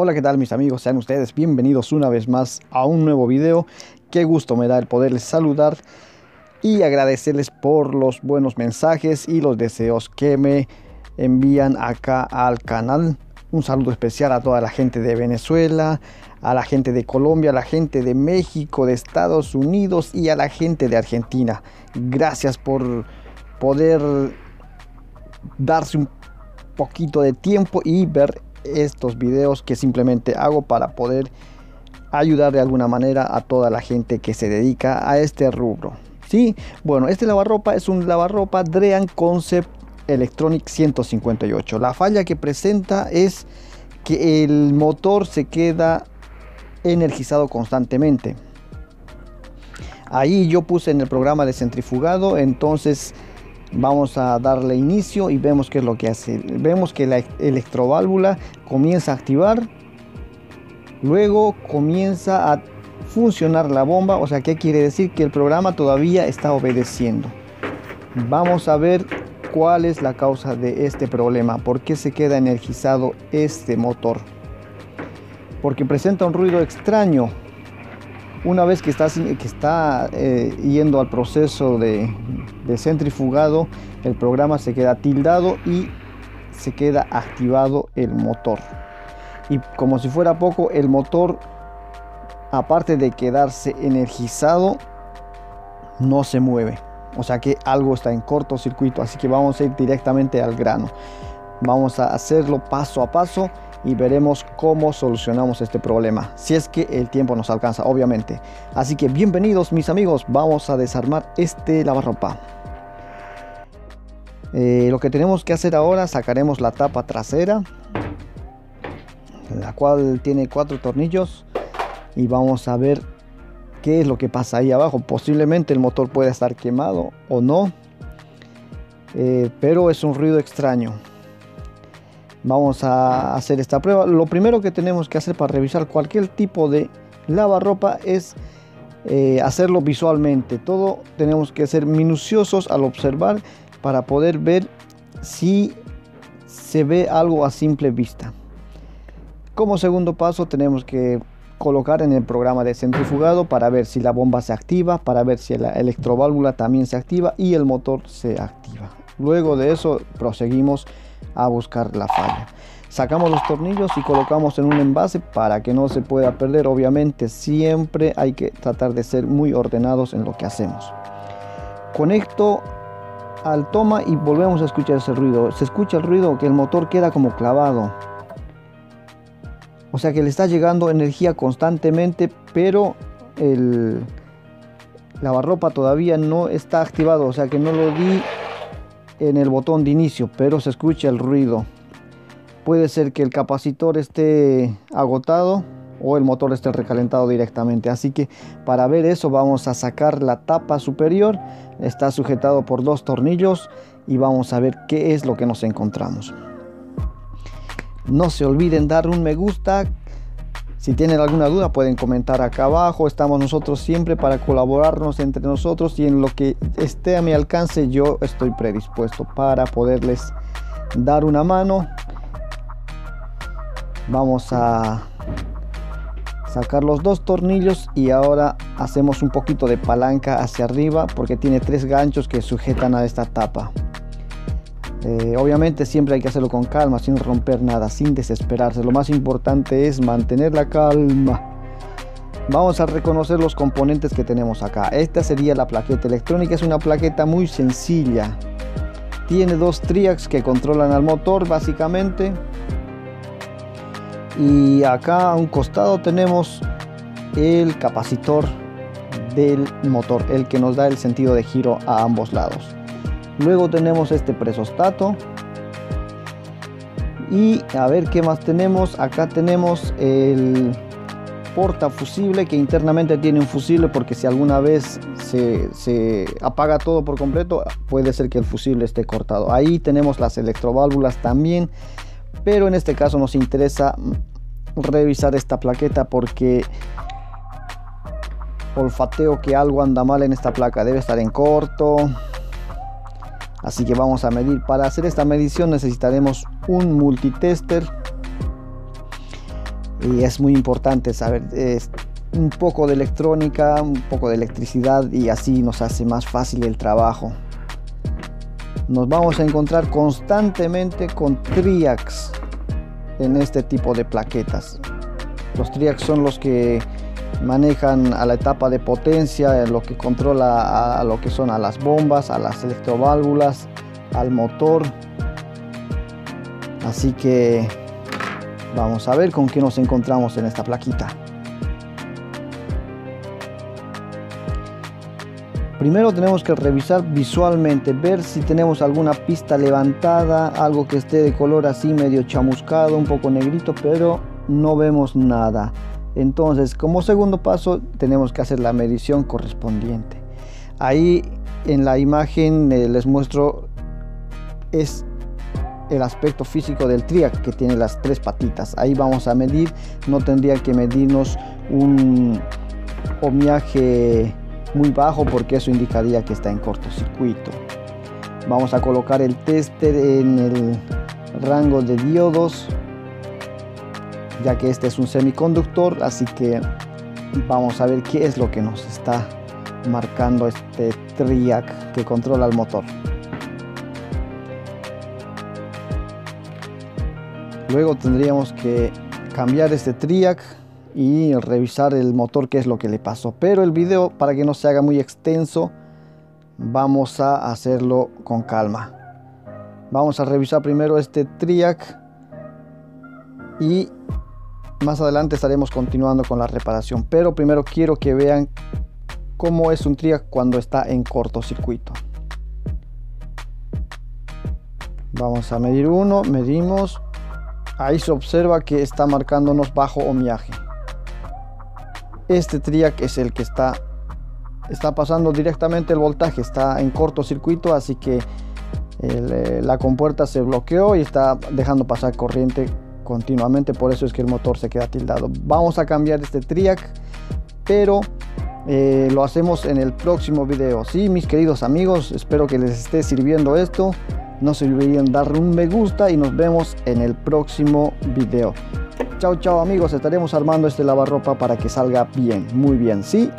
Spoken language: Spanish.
Hola, ¿qué tal mis amigos? Sean ustedes bienvenidos una vez más a un nuevo video. Qué gusto me da el poderles saludar y agradecerles por los buenos mensajes y los deseos que me envían acá al canal. Un saludo especial a toda la gente de Venezuela, a la gente de Colombia, a la gente de México, de Estados Unidos y a la gente de Argentina. Gracias por poder darse un poquito de tiempo y ver estos videos que simplemente hago para poder ayudar de alguna manera a toda la gente que se dedica a este rubro. Sí, bueno, este lavarropa es un lavarropa Drean Concept Electronic 158. La falla que presenta es que el motor se queda energizado constantemente. Ahí yo puse en el programa de centrifugado, entonces Vamos a darle inicio y vemos qué es lo que hace. Vemos que la electroválvula comienza a activar. Luego comienza a funcionar la bomba. O sea, ¿qué quiere decir? Que el programa todavía está obedeciendo. Vamos a ver cuál es la causa de este problema. ¿Por qué se queda energizado este motor? Porque presenta un ruido extraño una vez que está, que está eh, yendo al proceso de, centrifugado, el programa se queda tildado y se queda activado el motor. Y como si fuera poco, el motor, aparte de quedarse energizado, no se mueve. O sea que algo está en cortocircuito. Así que vamos a ir directamente al grano. Vamos a hacerlo paso a paso y veremos cómo solucionamos este problema, si es que el tiempo nos alcanza, obviamente. Así que bienvenidos mis amigos, vamos a desarmar este lavarropa. Eh, lo que tenemos que hacer ahora, sacaremos la tapa trasera, la cual tiene cuatro tornillos y vamos a ver qué es lo que pasa ahí abajo. Posiblemente el motor pueda estar quemado o no, eh, pero es un ruido extraño. Vamos a hacer esta prueba. Lo primero que tenemos que hacer para revisar cualquier tipo de lavarropa es eh, hacerlo visualmente. Todo tenemos que ser minuciosos al observar para poder ver si se ve algo a simple vista. Como segundo paso tenemos que colocar en el programa de centrifugado para ver si la bomba se activa, para ver si la electroválvula también se activa y el motor se activa. Luego de eso proseguimos a buscar la falla. Sacamos los tornillos y colocamos en un envase para que no se pueda perder. Obviamente siempre hay que tratar de ser muy ordenados en lo que hacemos. Conecto al toma y volvemos a escuchar ese ruido. Se escucha el ruido que el motor queda como clavado. O sea que le está llegando energía constantemente, pero el lavarropa todavía no está activado. O sea que no lo di en el botón de inicio, pero se escucha el ruido. Puede ser que el capacitor esté agotado o el motor esté recalentado directamente. Así que para ver eso vamos a sacar la tapa superior. Está sujetado por dos tornillos y vamos a ver qué es lo que nos encontramos. No se olviden dar un me gusta, si tienen alguna duda pueden comentar acá abajo. Estamos nosotros siempre para colaborarnos entre nosotros y en lo que esté a mi alcance yo estoy predispuesto para poderles dar una mano. Vamos a sacar los dos tornillos y ahora hacemos un poquito de palanca hacia arriba porque tiene tres ganchos que sujetan a esta tapa. Eh, obviamente siempre hay que hacerlo con calma, sin romper nada, sin desesperarse. Lo más importante es mantener la calma. Vamos a reconocer los componentes que tenemos acá. Esta sería la plaqueta electrónica, es una plaqueta muy sencilla. Tiene dos triacs que controlan al motor básicamente. Y acá a un costado tenemos el capacitor del motor, el que nos da el sentido de giro a ambos lados. Luego tenemos este presostato. Y a ver qué más tenemos. Acá tenemos el portafusible que internamente tiene un fusible porque si alguna vez se, se, apaga todo por completo puede ser que el fusible esté cortado. Ahí tenemos las electroválvulas también. Pero en este caso nos interesa revisar esta plaqueta porque olfateo que algo anda mal en esta placa. Debe estar en corto Así que vamos a medir. Para hacer esta medición necesitaremos un multitester. y es muy importante saber un poco de electrónica, un poco de electricidad y así nos hace más fácil el trabajo. Nos vamos a encontrar constantemente con triacs en este tipo de plaquetas. Los triacs son los que manejan a la etapa de potencia, lo que controla a lo que son a las bombas, a las electroválvulas, al motor. Así que vamos a ver con qué nos encontramos en esta plaquita. Primero tenemos que revisar visualmente, ver si tenemos alguna pista levantada, algo que esté de color así medio chamuscado, un poco negrito, pero no vemos nada. Entonces, como segundo paso, tenemos que hacer la medición correspondiente. Ahí en la imagen eh, les muestro es el aspecto físico del triac que tiene las tres patitas. Ahí vamos a medir, no tendría que medirnos un omiaje muy bajo porque eso indicaría que está en cortocircuito. Vamos a colocar el tester en el rango de diodos ya que este es un semiconductor así que vamos a ver qué es lo que nos está marcando este triac que controla el motor. Luego tendríamos que cambiar este triac y revisar el motor qué es lo que le pasó. Pero el video para que no se haga muy extenso vamos a hacerlo con calma. Vamos a revisar primero este triac y más adelante estaremos continuando con la reparación, pero primero quiero que vean cómo es un triac cuando está en cortocircuito. Vamos a medir uno, medimos. Ahí se observa que está marcándonos bajo omiaje. Este triac es el que está, está pasando directamente el voltaje, está en cortocircuito, así que eh, la compuerta se bloqueó y está dejando pasar corriente continuamente, por eso es que el motor se queda tildado. Vamos a cambiar este triac, pero eh, lo hacemos en el próximo video. Sí, mis queridos amigos, espero que les esté sirviendo esto. No se olviden darle un me gusta y nos vemos en el próximo video. Chao, chao amigos, estaremos armando este lavarropa para que salga bien, muy bien, ¿sí?